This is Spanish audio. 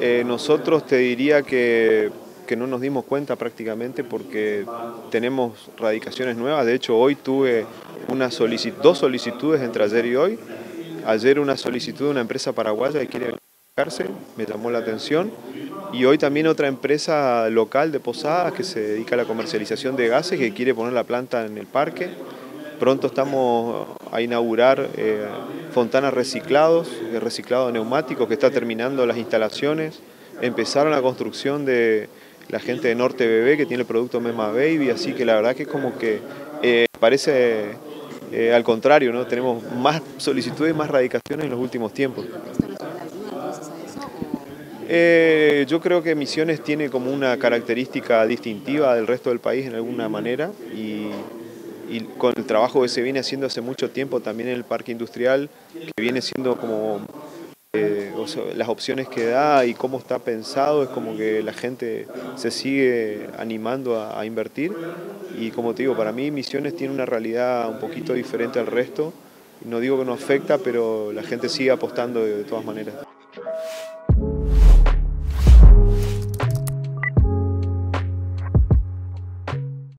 Eh, nosotros te diría que, que, no nos dimos cuenta prácticamente porque tenemos radicaciones nuevas. De hecho, hoy tuve dos solicitudes entre ayer y hoy. Ayer una solicitud de una empresa paraguaya que quiere me llamó la atención. Y hoy también otra empresa local de Posadas que se dedica a la comercialización de gases que quiere poner la planta en el parque. Pronto estamos a inaugurar eh, fontanas reciclados, reciclado de neumáticos, que está terminando las instalaciones. Empezaron la construcción de la gente de Norte Bebé que tiene el producto Mema Baby, así que la verdad que es como que eh, parece eh, al contrario, ¿no? tenemos más solicitudes, más radicaciones en los últimos tiempos. Eh, yo creo que Misiones tiene como una característica distintiva del resto del país en alguna manera y, con el trabajo que se viene haciendo hace mucho tiempo también en el parque industrial, que viene siendo como eh, las opciones que da y cómo está pensado, es como que la gente se sigue animando a, a invertir y como te digo, para mí Misiones tiene una realidad un poquito diferente al resto. No digo que no afecta, pero la gente sigue apostando de todas maneras.